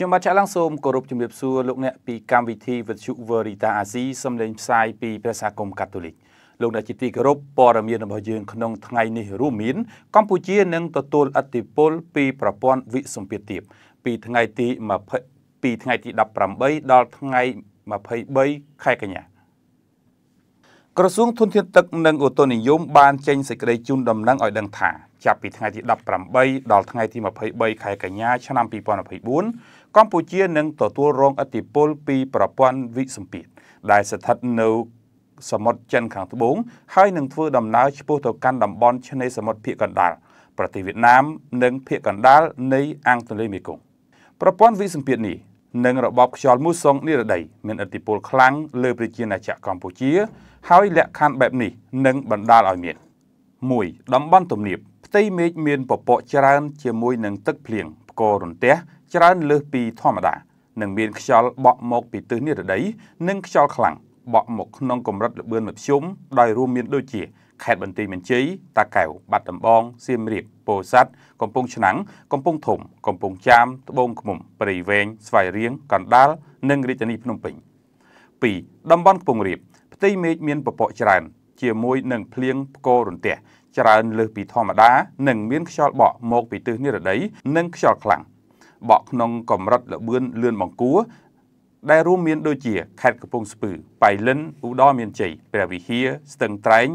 ខ្ញុំបាទចាក់ឡើងសូមគោរពជំរាបសួរលោកអ្នកពីកម្មវិធីវិទ្យុ Verita Asia សំឡេងផ្សាយពីព្រះសាគមកាតូលិកលោកអ្នកជាទីគោរពព័ត៌មានរបស់យើងក្នុងថ្ងៃនេះរួមមាន កម្ពុជានឹងទទួលឥទ្ធិពលពីប្រព័ន្ធវិសម្ពាធទាបពីថ្ងៃទី20ពីថ្ងៃទី18ដល់ថ្ងៃ23ខែកញ្ញាក្រសួងធនធានទឹកនិងអូតូនិយមបានចេញសេចក្តីជូនដំណឹងឲ្យដឹងថាចាប់ពីថ្ងៃទី18ដល់ថ្ងៃទី23ខែកញ្ញាឆ្នាំ2024 កម្ពុជានឹងទទួលរងឥទ្ធិពលពីប្រព័ន្ធវិសម្ពាធដែលស្ថិតនៅសមុទ្រចិនខាងត្បូងហើយនឹងធ្វើដំណើរឆ្ពោះទៅកាន់តំបន់ឆ្នេរសមុទ្រភាគកណ្ដាលប្រទេសវៀតណាមនិងភាគកណ្ដាលនៃអាងទន្លេមេគង្គប្រព័ន្ធវិសម្ពាធនេះនិងរបបខ្យល់មូសុងនិរដីមានឥទ្ធិពលខ្លាំងលើប្រជាណាចក្រកម្ពុជា ហើយលក្ខខណ្ឌបែបនេះនឹងបណ្ដាលឲ្យមាន1តំបន់ទំនាបផ្ទៃមេឃមានពពកច្រើនជាមួយនឹងទឹកភ្លៀងផ្គររន្ទះ ច្រើនលើសពីធម្មតានិងមានខ្យល់បក់មកពីទិសនិរដីនិងខ្យល់ខ្លាំងបក់មកក្នុងកម្រិតល្បឿនមធ្យមដោយរួមមានដូចជាខេត្តបន្ទាយមានជ័យតាកែវបាត់ដំបងសៀមរាបពោធិ៍សាត់កំពង់ឆ្នាំងកំពង់ធំកំពង់ចាមត្បូងឃ្មុំព្រៃវែងស្វាយរៀងកណ្ដាលនិងរាជធានីភ្នំពេញ2តំបន់ខ្ពង់រាបផ្ទៃមេឃមានពពកច្រើនជាមួយនឹងភ្លៀងផ្គររន្ទះច្រើនលើសពីធម្មតានិងមានខ្យល់បក់មកពីទិសនិរដីនិងខ្យល់ខ្លាំង បក់ក្នុងកម្រិតល្បឿនលឿនបង្គួរដែលរួមមានដូចជាខេត្តកំពង់ស្ពឺបៃលិនឧត្តរមានជ័យព្រះវិហារស្ទឹងត្រែង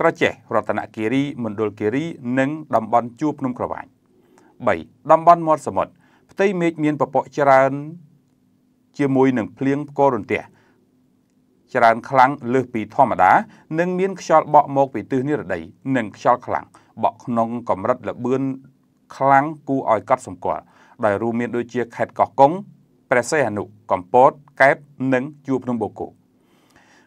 ក្រចេះរតនគិរីមណ្ឌលគិរីនិងតំបន់ជួរភ្នំក្រវាញ3តំបន់មាត់សមុទ្រផ្ទៃមេឃមានពពកច្រើន ជាមួយនឹងភ្លៀងផ្គររន្ទះច្រើនខ្លាំងលើសពីធម្មតា និងមានខ្យល់បក់មកពីទិសនិរដីនិងខ្យល់ខ្លាំងបក់ក្នុងកម្រិតល្បឿនខ្លាំងគួរឲ្យកត់សម្គាល់ ដោយរួមមានដូចជាខេត្តកោះកុងព្រះសីហនុកំពតកែបនិងជួរភ្នំបូកូ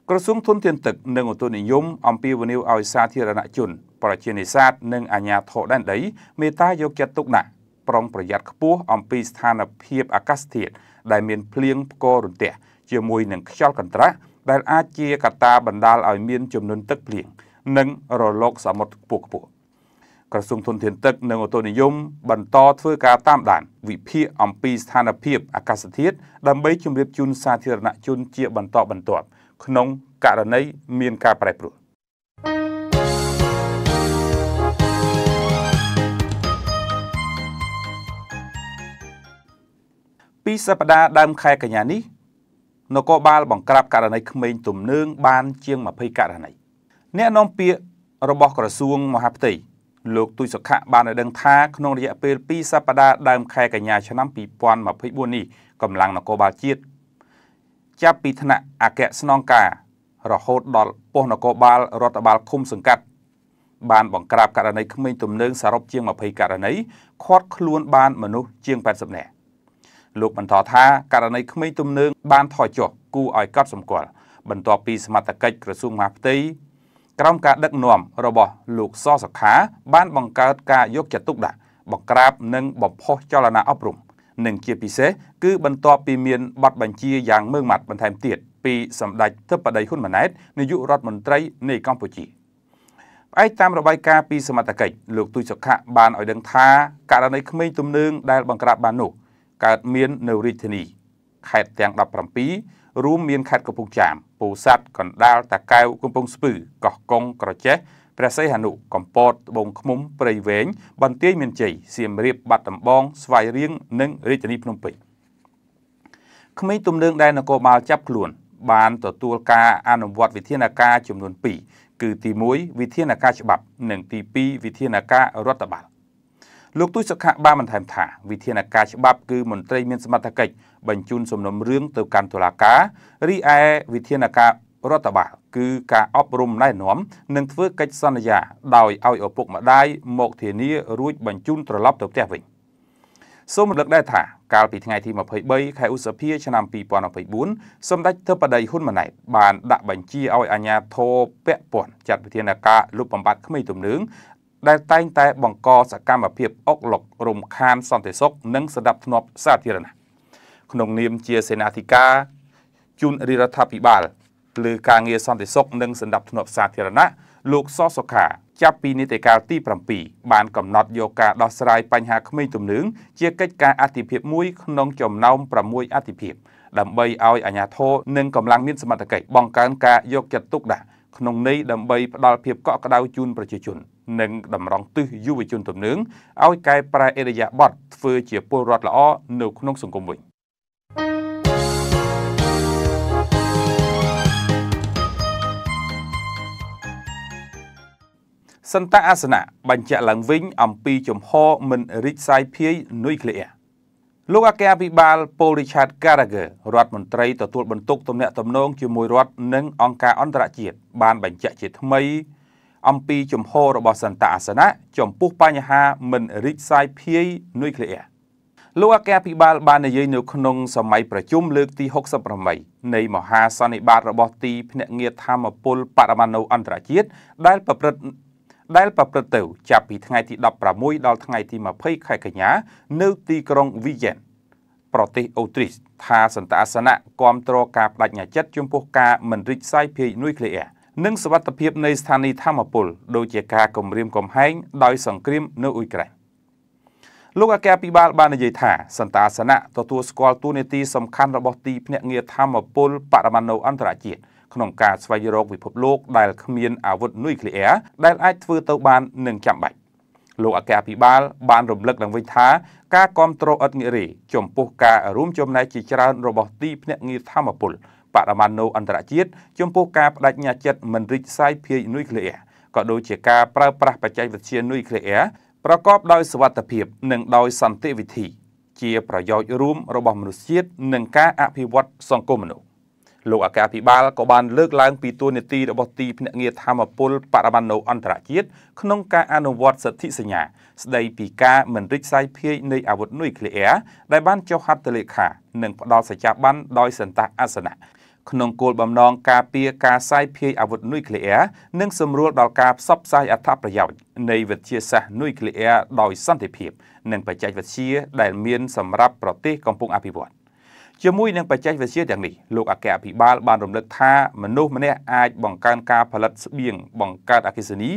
ក្រសួងធនធានទឹកនិងឧតុនិយមអំពាវនាវឲ្យសាធារណជន ប្រជានេសាទនិងអាជ្ញាធរដែនដីមេត្តាយកចិត្តទុកដាក់ប្រុងប្រយ័ត្នខ្ពស់អំពីស្ថានភាពអាកាសធាតុដែលមានភ្លៀងផ្គររន្ទះជាមួយនឹងខ្យល់កន្ត្រាក់ដែលអាចជាកត្តាបណ្ដាលឲ្យមានចំនួនទឹកភ្លៀងនិងរលកសមុទ្រខ្ពស់ខ្ពស់ ក្រសួងធនធានទឹកនិងអូតូនិយមបន្តធ្វើការតាមដានវិភាគអំពីស្ថានភាពអាកាសធាតុដើម្បីជម្រាបជូនសាធារណជនជាបន្តបន្ទាប់ក្នុងករណីមានការប្រែប្រួលពីសប្តាហ៍ដើមខែកញ្ញានេះនគរបាលបង្ក្រាបករណីក្មេងទំនើងបានជាង20ករណីអ្នកនាំពាក្យរបស់ក្រសួងមហាផ្ទៃ លោកទូចសុខៈបានឲ្យដឹងថាក្នុងរយៈពេល2សប្តាហ៍ដើមខែកញ្ញាឆ្នាំ2024នេះកម្លាំងនគរបាលជាតិចាប់ពីថ្នាក់អគ្គស្នងការរហូតដល់ប៉ុស្តិ៍នគរបាលរដ្ឋបាលឃុំសង្កាត់បានបង្ក្រាបករណីក្មេងទំនើងសរុបជាង20ករណីឃាត់ខ្លួនបានមនុស្សជាង80នាក់លោកបន្តថាករណីក្មេងទំនើងបានថយចុះគួរឲ្យកត់សម្គាល់បន្ទាប់ពីសមត្ថកិច្ចក្រសួងមហាផ្ទៃ ក្រោមការដឹកនាំរបស់លោកសសុខាបានបង្កើតការយកចិត្តទុកដាក់បង្ក្រាបនិងបំផុសចលនាអប់រំនិងជាពិសេសគឺបន្ទាប់ពីមានប័ណ្ណបញ្ជាយ៉ាងម៉ឺងម៉ាត់បន្ថែមទៀតពីសម្ដេចធិបតីហ៊ុនម៉ាណែតនាយករដ្ឋមន្ត្រីនៃកម្ពុជាផ្អែកតាមរបាយការណ៍ពីសមត្ថកិច្ចលោកទូចសុខៈបានឲ្យដឹងថាករណីក្មេងទំនើងដែលបង្ក្រាបបាននោះកើតមាននៅរាជធានីខេត្តទាំង17រួមមានខេត្តកំពង់ចាម ពោធិ៍សាត់កណ្ដាលតាកែវកំពង់ស្ពឺកោះកុងក្រចេះព្រះសីហនុកំពតត្បូងឃ្មុំព្រៃវែងបន្ទាយមានជ័យសៀមរាបបាត់ដំបងស្វាយរៀងនិងរាជធានីភ្នំពេញក្មេងទំនើងដែលនគរបាលចាប់ខ្លួន បានទទួលការអនុវត្តវិធានការចំនួន2គឺទី1វិធានការច្បាប់ និងទី2វិធានការរដ្ឋបាលលោកទូចសុខៈបានបន្ថែមថាវិធានការច្បាប់គឺមន្ត្រីមានសមត្ថកិច្ច បញ្ជូនសំណុំរឿងទៅកាន់តុលាការរីឯវិធានការរដ្ឋបាលគឺការអប់រំណែនាំនិងធ្វើកិច្ចសន្យាដោយឲ្យឪពុកម្ដាយមកធានារួចបញ្ជូនត្រឡប់ទៅផ្ទះវិញសូមរំលឹកដែរថាកាលពីថ្ងៃទី23ខែឧសភាឆ្នាំ2024សម្ដេចធិបតីហ៊ុនម៉ាណែតបានដាក់បញ្ជាឲ្យអាជ្ញាធរពាក់ព័ន្ធចាត់វិធានការលុបបំបាត់ក្មេងទំនើងដែលតែងតែបង្កសកម្មភាពអុកឡុករំខានសន្តិសុខនិងសន្តិភាពសាធារណៈ ក្នុងនាមជាសេនាធិការជូនរដ្ឋាភិបាលលើការងារសន្តិសុខនិងសន្តិភាពសាធារណៈលោកសសុខាចាប់ពីនីតិកាលទី7បានកំណត់យកការដោះស្រាយបញ្ហាក្មេងទំនើងជាកិច្ចការអធិភាពមួយក្នុងចំណោម6អធិភាពដើម្បីឲ្យអាជ្ញាធរនិងកម្លាំងមានសមត្ថកិច្ចបង្កើនការយកចិត្តទុកដាក់ក្នុងន័យដើម្បីផ្ដល់ភាពកក់ក្ដៅជូនប្រជាជន និងតម្រង់ទិសយុវជនទំនើងឲ្យកែប្រែអេរយាប័តធ្វើជាពលរដ្ឋល្អនៅក្នុងសង្គមវិញ សន្តអាសនៈបញ្ជាក់ឡើងវិញអំពីជំហរមិនរីកសាយភាយនុយក្លេអ៊ែរលោកអគ្គអភិបាល Paul Richard Gallagher រដ្ឋមន្ត្រីទទួលបន្ទុកទំនាក់ទំនងជាមួយរដ្ឋនិងអង្គការអន្តរជាតិបានបញ្ជាក់ជាថ្មី អំពីជំហររបស់សន្តអាសនៈចំពោះបញ្ហាមិនរីកសាយភាយនុយក្លេអ៊ែរលោកអគ្គអភិបាលបាននិយាយនៅក្នុងសម័យប្រជុំលើកទី68នៃមហាសន្និបាតរបស់ទីភ្នាក់ងារធម្មពលបរមាណុអន្តរជាតិដែលប្រព្រឹត្ត ដែលប្រព្រឹត្តទៅចាប់ពីថ្ងៃទី16ដល់ថ្ងៃទី20ខែកញ្ញា នៅទីក្រុងវីយ៉ែនប្រទេសអូទ្រីសថាសន្តាសនៈគ្រប់គ្រងការបដិញ្ញាចិត្តចំពោះការមិនរិចសាយភាយនុយក្លេអ៊ែរនិងសវត្ថភាពនៃស្ថានីយ៍ធម្មពលដូចជាការគម្រាមកំហែងដោយសង្គ្រាមនៅអ៊ុយក្រែនលោកអគ្គអភិបាលបាននិយាយថាសន្តាសនៈទទួលស្គាល់តួនាទីសំខាន់របស់ទីភ្នាក់ងារធម្មពលបរមាណុអន្តរជាតិ ក្នុងការស្វែងរកពិភពលោកដែលគ្មានអាវុធនុយក្លេអ៊ែរដែលអាចធ្វើទៅបាននឹងចាំបាច់លោកអគ្គអភិបាលបានរំលឹកឡើងវិញថាការគ្រប់គ្រងឥតងារីចំពោះការរួមចំណែកជាច្រើនរបស់ទីភ្នាក់ងារធម្មពលបរមាណុអន្តរជាតិចំពោះការបដិញ្ញាចិត្តមិនរិចសាយភាយនុយក្លេអ៊ែរក៏ដូចជាការប្រើប្រាស់បច្ចេកវិទ្យានុយក្លេអ៊ែរប្រកបដោយសវត្ថភាពនិងដោយសន្តិវិធី ជាប្រយោជន៍រួមរបស់មនុស្សជាតិនិងការអភិវឌ្ឍសង្គមមនុស្ស លោកអគ្គអភិបាលក៏បានលើកឡើងពីទួនាទីរបស់ទីភ្នាក់ងារធម្មពលបរមាណុអន្តរជាតិក្នុងការអនុវត្តសិទ្ធិសញ្ញា ស្ដីពីការមិនរិចសាយភាយនៃអាវុធនុយក្លេអ៊ែរដែលបានចុះហត្ថលេខានិងផ្ដល់សច្ចាប័នដោយសន្តៈអាសនៈក្នុងគោលបំណងការពារការសាយភាយអាវុធនុយក្លេអ៊ែរនិងសម្រួលដល់ការផ្សព្វផ្សាយអត្ថប្រយោជន៍នៃវិទ្យាសាស្ត្រនុយក្លេអ៊ែរដោយសន្តិភាព និងបច្ចេកវិទ្យាដែលមានសម្រាប់ប្រទេសកំពុងអភិវឌ្ឍ ជាមួយនឹងបច្ចេកវិទ្យាទាំងនេះលោកអគ្គអភិបាលបានរំលឹកថាមនុស្សម្នាក់អាចបង្កើនការផលិតស្បៀងបង្កើតអគ្គិសនី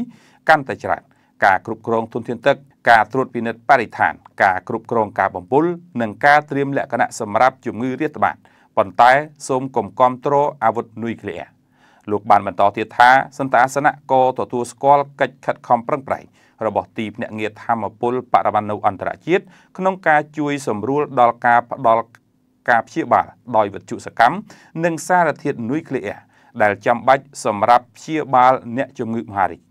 កាន់តែច្រើនការគ្រប់គ្រងធនធានទឹកការត្រួតពិនិត្យបរិស្ថាន ការគ្រប់គ្រងការបំពុលនិងការត្រៀមលក្ខណៈសម្រាប់ជំងឺរាតត្បាតប៉ុន្តែសូមកុំគាំទ្រអាវុធនុយក្លេអ៊ែរលោកបានបន្តទៀតថាសន្តាសនៈក៏ទទួលស្គាល់កិច្ចខិតខំប្រឹងប្រែងរបស់ទីភ្នាក់ងារធម្មពលបរមាណុអន្តរជាតិក្នុងការជួយសម្រួលដល់ការផ្ដល់ ការព្យាបាលដោយវិទ្យុសកម្មនិងសារធាតុនុយក្លេអ៊ែរដែលចាំបាច់សម្រាប់ព្យាបាលអ្នកជំងឺមហារីក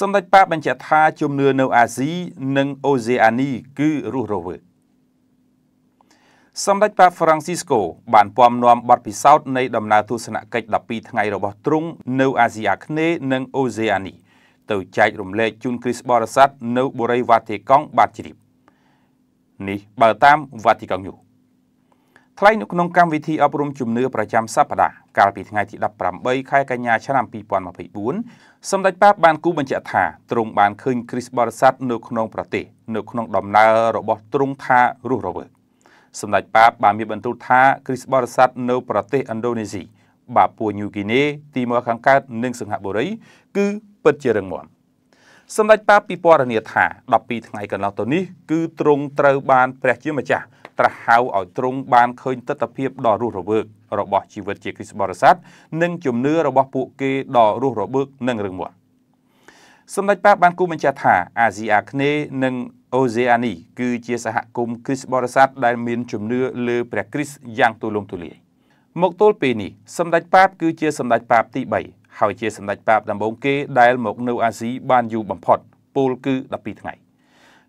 សម្ដេចប៉ាបញ្ជាក់ថាជំនឿនៅអាស៊ីនិងអូសេអានី គឺរស់រវើកសម្ដេចប៉ាហ្វ្រាំងស៊ីស្កូបានពំនាំបទពិសោធន៍នៃដំណើរទស្សនកិច្ច12ថ្ងៃរបស់ទ្រង់នៅអាស៊ីអាគ្នេយ៍និងអូសេអានី ទៅចែករំលែកជូនគ្រីស្ទបរិស័ទនៅបុរីវ៉ាទីកង់បាទជ្រាបនេះបើតាមវ៉ាទីកង់ញូថ្លែងនៅក្នុងកម្មវិធីអប់រំជំនឿប្រចាំសប្តាហ៍កាលពីថ្ងៃទី18ខែកញ្ញាឆ្នាំ2024សម្ដេចប៉ាបបានគូបញ្ជាក់ថាទ្រង់បានឃើញគ្រីស្ទបរិស័ទនៅក្នុងប្រទេសនៅក្នុងដំណើររបស់ទ្រង់ថារស់រវើកសម្ដេចប៉ាបបានមានបន្ទូលថាគ្រីស្ទបរិស័ទនៅប្រទេសឥណ្ឌូនេស៊ីបាពួញូហ្គីណេទីម៉ូខាងកើតនិងសិង្ហបុរីគឺ ពិតជារឹងមាំសម្ដេចប៉ាពិពណ៌នាថា12ថ្ងៃកន្លងទៅនេះគឺទ្រង់ត្រូវបានព្រះជាម្ចាស់ត្រាស់ហៅឲ្យទ្រង់បានឃើញទស្សនវិជ្ជាដ៏រស់រវើករបស់ជីវិតជាគ្រិស្តបរិស័ទនិងជំនឿរបស់ពួកគេដ៏រស់រវើកនិងរឹងមាំសម្ដេចប៉ាបានគូបញ្ជាក់ថាអាស៊ីអាគ្នេយ៍និងអូសេអានីគឺជាសហគមន៍គ្រិស្តបរិស័ទដែលមានជំនឿលើព្រះគ្រីស្ទយ៉ាងទូលំទូលាយមកទល់ពេលនេះសម្ដេចប៉ាបគឺជាសម្ដេចប៉ាបទី3 ហើយជាសម្ដេចប៉ាបដំបូងគេដែលមកនៅអាស៊ីបានយូរបំផុតពលគឺ12ថ្ងៃ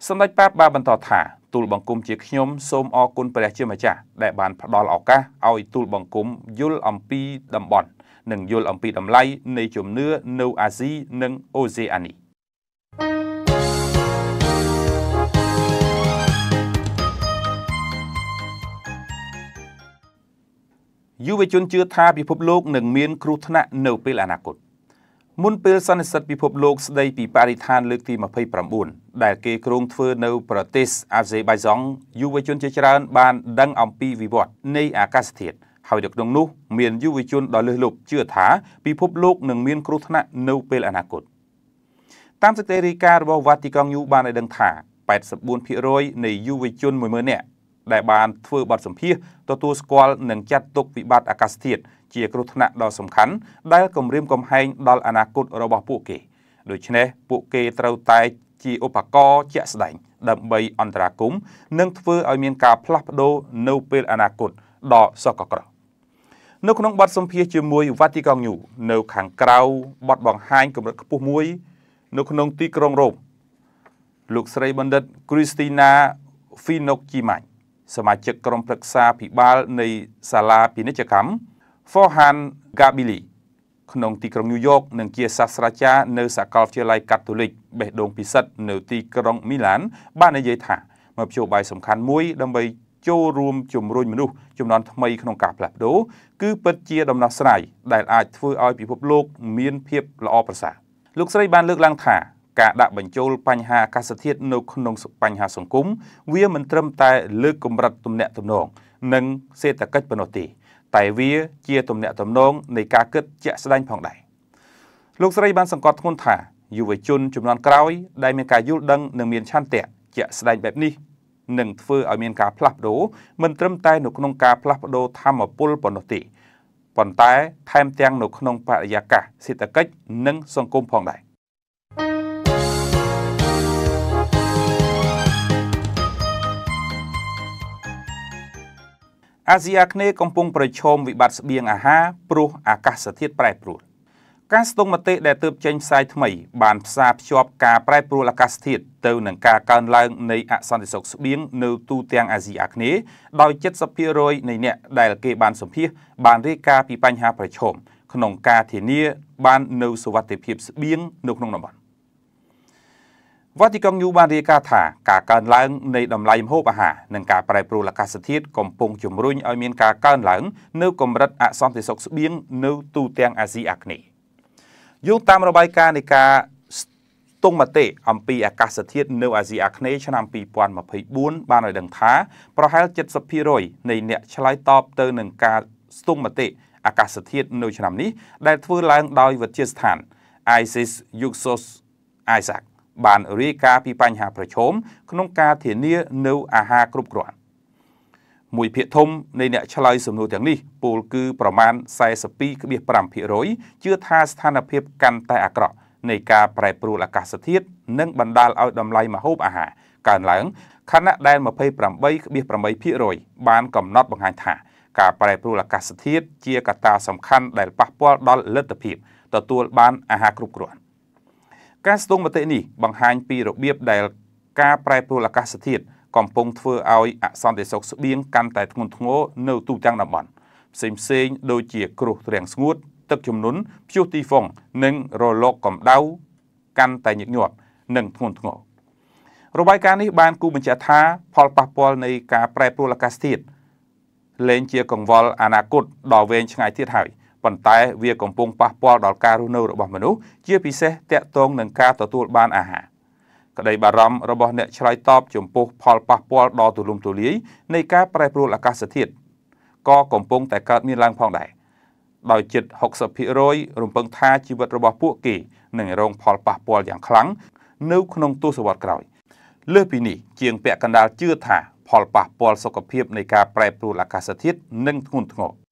សម្ដេចប៉ាបបានបន្តថាទូលបង្គំជាខ្ញុំសូមអរគុណព្រះជាម្ចាស់ដែលបានផ្ដល់ឱកាសឲ្យទូលបង្គំយល់អំពីតំបន់និងយល់អំពីតម្លៃនៃជំនឿនៅអាស៊ីនិងអូសេអានី យុវជនជឿថាពិភពលោកនឹងមានគ្រោះថ្នាក់នៅពេលអនាគតមុនពេលសន្និសីទពិភពលោកស្ដីពីបរិស្ថានលើកទី29ដែលគេគ្រោងធ្វើនៅប្រទេសអាហ្សេបៃសង់យុវជនជាច្រើនបានដឹងអំពីវិវត្តនៃអាកាសធាតុហើយនៅក្នុងនោះមានយុវជនដ៏លើសលប់ជឿថាពិភពលោកនឹងមានគ្រោះថ្នាក់នៅពេលអនាគតតាមសេចក្តីរាយការណ៍របស់ Vatican News បានឲ្យដឹងថា84%នៃយុវជន10000នាក់ ដែលបានធ្វើបទសម្ភាសទទួលស្គាល់និងចាត់ទុកវិបត្តិអាកាសធាតុជាគ្រោះថ្នាក់ដ៏សំខាន់ដែលគំរាមកំហែងដល់អនាគតរបស់ពួកគេដូច្នេះពួកគេត្រូវតែជាឧបករណ៍ជាក់ស្ដែងដើម្បីអន្តរាគមន៍និងធ្វើឲ្យមានការផ្លាស់ប្ដូរនៅពេលអនាគតដ៏សកក្រោះនៅក្នុងបទសម្ភាសជាមួយ Vatican News នៅខាងក្រៅបទបង្ហាញកម្រិតខ្ពស់មួយ នៅក្នុងទីក្រុងរ៉ូមលោកស្រីបណ្ឌិត Christina Finocchimac សមា ជិកក្រុមប្រឹក្សាភិបាលនៃសាលាពាណិជ្ជកម្ម Forhan Gabili ក្នុងទីក្រុងញូវយ៉កនិងជាសាស្ត្រាចារ្យនៅសាកលវិទ្យាល័យកាតូលិកបេះដូងពិសិដ្ឋនៅទីក្រុងមីឡាន បាននិយាយថាមធ្យោបាយសំខាន់មួយដើម្បីចូលរួមជំរុញមនុស្សចំនួនថ្មីក្នុងការផ្លាស់ប្ដូរគឺពិតជាដំណោះស្រាយដែលអាចធ្វើឲ្យពិភពលោកមានភាពល្អប្រសើរលោកស្រីបានលើកឡើងថា ការដាក់បញ្ចូលបញ្ហាអាកាសធាតុនៅក្នុងបញ្ហាសង្គមវាមិនត្រឹមតែលើកកម្រិតទំនាក់ទំនងនិងសេដ្ឋកិច្ចប៉ុណ្ណោះទេតែវាជាទំនាក់ទំនងនៃការគិតជាក់ស្ដែងផងដែរលោកស្រីបានសង្កត់ធ្ងន់ថាយុវជនចំនួនក្រោយដែលមានការយល់ដឹងនិងមានឆន្ទៈជាក់ស្ដែងបែបនេះនឹងធ្វើឲ្យមានការផ្លាស់ប្ដូរមិនត្រឹមតែនៅក្នុងការផ្លាស់ប្ដូរធម្មពលប៉ុណ្ណោះទេប៉ុន្តែថែមទាំងនៅក្នុងបរិយាកាសសេដ្ឋកិច្ចនិងសង្គមផងដែរ អាស៊ីអាគ្នេយ៍កំពុងប្រឈមវិបត្តិស្បៀងអាហារព្រោះអាកាសធាតុប្រែប្រួលការស្ទង់មតិដែលទើបចេញផ្សាយថ្មីបានផ្សារភ្ជាប់ការប្រែប្រួលអាកាសធាតុទៅនឹងការកើនឡើងនៃអសន្តិសុខស្បៀងនៅទូទាំងអាស៊ីអាគ្នេយ៍ដោយ70%នៃអ្នកដែលគេបានសម្ភាសបានរាយការណ៍ពីបញ្ហាប្រឈមក្នុងការធានាបាននៅសុវត្ថិភាពស្បៀងនៅក្នុងតំបន់ វ៉ាទីកុងយូបានរាយការណ៍ថាការកើនឡើងនៃតម្លៃម្ហូបអាហារនិងការប្រែប្រួលអាកាសធាតុកំពុងជំរុញឲ្យមានការកើនឡើងនៅកម្រិតអសន្តិសុខស្បៀងនៅទូទាំងអាស៊ីអាគ្នេយ៍យោងតាមរបាយការណ៍នៃការស្ទង់មតិអំពីអាកាសធាតុនៅអាស៊ីអាគ្នេយ៍ឆ្នាំ2024បានឲ្យដឹងថាប្រហែល70%នៃអ្នកឆ្លើយតបទៅនឹងការស្ទង់មតិអាកាសធាតុនៅឆ្នាំនេះដែលធ្វើឡើងដោយវិទ្យាស្ថាន ISIS Yuxos Isaac បានរាយការណ៍ពីបញ្ហាប្រឈមក្នុងការធានានៅអាហារគ្រប់គ្រាន់មួយភាគធំនៃអ្នកឆ្លើយសំណួរទាំងនេះពោលគឺប្រមាណ42.5%ជឿថាស្ថានភាពកាន់តែអាក្រក់នៃការប្រែប្រួលអាកាសធាតុនិងបណ្ដាលឲ្យតម្លៃម្ហូបអាហារកើនឡើងខណៈដែល28.8%បានកំណត់បង្ហាញថា ការប្រែប្រួលអាកាសធាតុជាកត្តាសំខាន់ដែលប៉ះពាល់ដល់លទ្ធភាពទទួលបានអាហារគ្រប់គ្រាន់ ការស្ទង់មតិនេះបង្ហាញពីរបៀបដែលការប្រែប្រួលអាកាសធាតុកំពុងធ្វើឲ្យអសន្តិសុខស្បៀងកាន់តែធ្ងន់ធ្ងរនៅទូទាំងតំបន់ផ្សេងផ្សេងដូចជាគ្រោះរាំងស្ងួត ទឹកជំនន់ព្យុះទីហ្វុងនិងរលកកម្ដៅកាន់តែញឹកញាប់និងធ្ងន់ធ្ងររបាយការណ៍នេះបានគូបញ្ជាក់ថាផលប៉ះពាល់នៃការប្រែប្រួលអាកាសធាតុលែងជាកង្វល់អនាគតដ៏វែងឆ្ងាយទៀតហើយ ប៉ុន្តែវាកំពុងប៉ះពាល់ដល់ការរស់នៅរបស់មនុស្សជាពិសេសតាក់ទងនឹងការទទួលបានអាហារក្តីបារម្ភរបស់អ្នកឆ្លើយតបចំពោះផលប៉ះពាល់ដ៏ទូលំទូលាយនៃការប្រែប្រួលអាកាសធាតុក៏កំពុងតែកើតមានឡើងផងដែរដោយជិត60%រំពឹងថាជីវិតរបស់ពួកគេនឹងរងផលប៉ះពាល់យ៉ាងខ្លាំងនៅក្នុងទសវត្សរ៍ក្រោយលើសពីនេះជាងពាក់កណ្ដាលជឿថាផលប៉ះពាល់សុខភាពនៃការប្រែប្រួលអាកាសធាតុនឹងធ្ងន់ធ្ងរ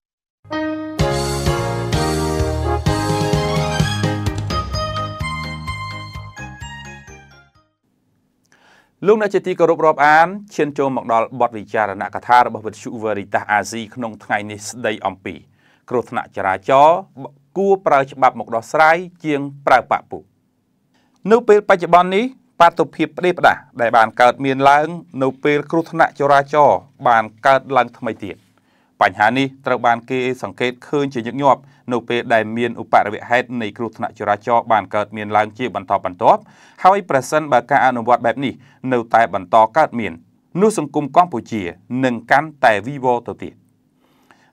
លោកអ្នកជាទីគោរពរាប់អានឈានចូលមកដល់បទវិចារណកថារបស់វិទ្យុ Veritas អាស៊ីក្នុងថ្ងៃនេះស្ដីអំពី គ្រោះថ្នាក់ចរាចរណ៍គួរប្រើច្បាប់មកដោះស្រាយជាងប្រើបាក់ពុនៅពេលបច្ចុប្បន្ននេះបាតុភិបផ្ដេសផ្ដាសដែលបានកើតមានឡើង នៅពេលគ្រោះថ្នាក់ចរាចរណ៍បានកើតឡើងថ្មីទៀត បញ្ហានេះត្រូវបានគេសង្កេតឃើញជាញឹកញាប់នៅពេលដែលមានឧបទ្រវហេតុនៃគ្រោះថ្នាក់ចរាចរណ៍បានកើតមានឡើងជាបន្តបន្ទាប់ហើយប្រសិនបើការអនុវត្តបែបនេះនៅតែបន្តកើតមាននោះសង្គមកម្ពុជានឹងកាន់តែវីវទៅទៀត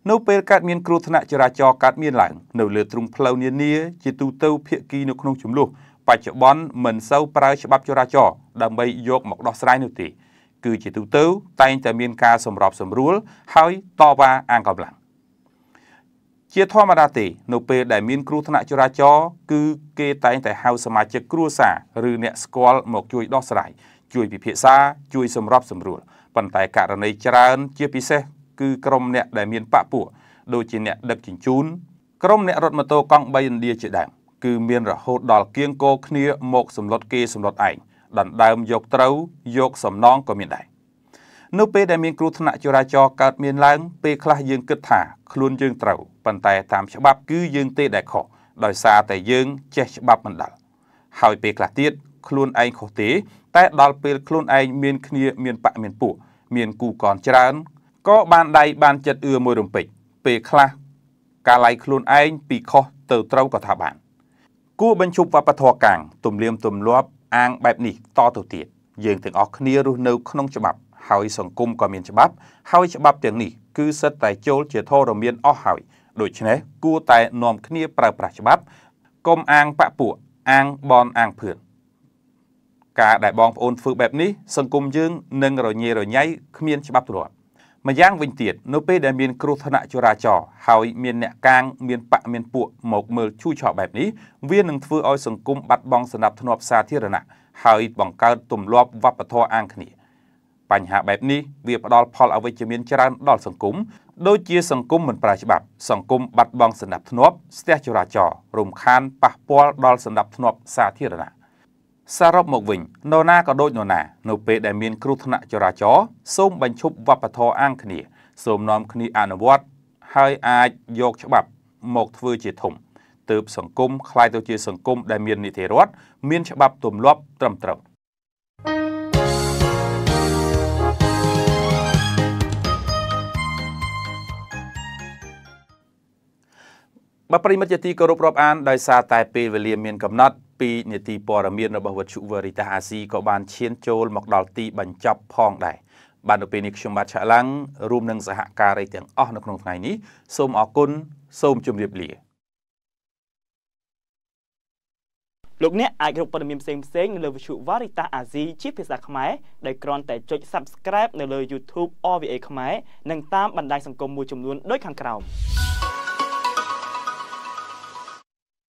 នៅពេលកើតមានគ្រោះថ្នាក់ចរាចរណ៍កើតមានឡើងនៅលើទ្រង់ផ្លូវនានាជាទូទៅភាគីនៅក្នុងចំនួនបច្ចុប្បន្នមិនសូវប្រើច្បាប់ចរាចរណ៍ដើម្បីយកមកដោះស្រាយនោះទេ គឺជាទូទៅតែងតែមានការសម្របសម្រួលហើយតវ៉ាអាងកម្លាំងជាធម្មតាទេ នៅពេលដែលមានគ្រោះថ្នាក់ចរាចរណ៍គឺគេតែងតែហៅសមាជិកគ្រួសារឬអ្នកស្គាល់មកជួយដោះស្រាយជួយពិភាក្សាជួយសម្របសម្រួលប៉ុន្តែករណីច្រើន ជាពិសេសគឺក្រុមអ្នកដែលមានបពពួកដូចជាអ្នកដឹកជញ្ជូនក្រុមអ្នករត់ម៉ូតូកង់3ឥណ្ឌាជាដើមគឺមានរហូតដល់គៀងគោគ្នាមកសម្លុតគេសម្លុតឯង ដណ្ដើមយកត្រូវយកសំណងក៏មានដែរនៅពេលដែលមានគ្រោះថ្នាក់ចរាចរណ៍កើតមានឡើងពេលខ្លះយើងគិតថាខ្លួនយើងត្រូវប៉ុន្តែតាមច្បាប់គឺយើងទេដែលខុសដោយសារតែយើងចេះច្បាប់មិនដល់ហើយពេលខ្លះទៀតខ្លួនឯងខុសទេ តែដល់ពេលខ្លួនឯងមានគ្នាមានបកមានពួកមានគូកនច្រើនក៏បានដៃបានចិត្តអឿមួយរំពេចពេលខ្លះការឡៃខ្លួនឯងពីខុសទៅត្រូវក៏ថាបានគួរបញ្ឈប់វប្បធម៌កាំងទំលៀមទម្លាប់ អាងបែបនេះតទៅទៀតយើងទាំងអស់គ្នារស់នៅក្នុងច្បាប់ហើយសង្គមក៏មានច្បាប់ហើយច្បាប់ទាំងនេះគឺសិតតែចូលជាធរមានអស់ហើយដូច្នេះគួរតែនាំគ្នាប្រើប្រាស់ច្បាប់កុំអាងបពពួកអាងបនអាងភឿនការដែលបងប្អូនធ្វើបែបនេះសង្គមយើងនឹងរញ៉េរញ៉ៃគ្មានច្បាប់ទ្រាំ ម្យ៉ាងវិញទៀតនៅពេលដែលមានគ្រោះថ្នាក់ចរាចរណ៍ហើយមានអ្នកកាងមានបកមានពួកមកមើលឈូឆក់បែបនេះវានឹងធ្វើឲ្យសង្គមបាត់បង់សណ្ដាប់ធ្នាប់សាធារណៈហើយបង្កើតទម្លាប់វប្បធម៌អាងគ្នាបញ្ហាបែបនេះវាផ្ដល់ផលអវិជ្ជមានច្រើនដល់សង្គមដូចជាសង្គមមិនប្រើច្បាប់សង្គមបាត់បង់សណ្ដាប់ធ្នាប់ស្ទះចរាចរណ៍រំខានប៉ះពាល់ដល់សណ្ដាប់ធ្នាប់សាធារណៈ សរុបមកវិញនរណាក៏ដូចនរណានៅពេលដែលមានគ្រោះថ្នាក់ចរាចរណ៍សូមបញ្ឈប់វប្បធម៌អាងគ្នាសូមនាំគ្នាអនុវត្តហើយអាចយកច្បាប់មកធ្វើជាធំទើបសង្គមคล้ายទៅជាសង្គមដែលមាននីតិរដ្ឋមានច្បាប់ទម្លាប់ត្រឹមត្រូវបើប្រិមិត្តជាទីគោរពរាប់អានដោយសារតែពេលវេលាមានកំណត់ ពីនេតិព័ត៌មានរបស់វិទ្យុ Veritas អាស៊ីក៏បានឈានចូលមកដល់ទីបញ្ចប់ផងដែរបាទនៅពេលនេះខ្ញុំបាទឆាឡាំងរួមនឹងសហការីទាំងអស់នៅក្នុងថ្ងៃនេះសូមអរគុណសូមជម្រាបលាលោកអ្នកអាចរកព័ត៌មានផ្សេងផ្សេងនៅលើវិទ្យុ Veritas អាស៊ីជាភាសាខ្មែរដោយគ្រាន់តែចុច Subscribe នៅលើ YouTube OVA ខ្មែរនិងតាមបណ្ដាញសង្គមមួយចំនួនដូចខាងក្រោម។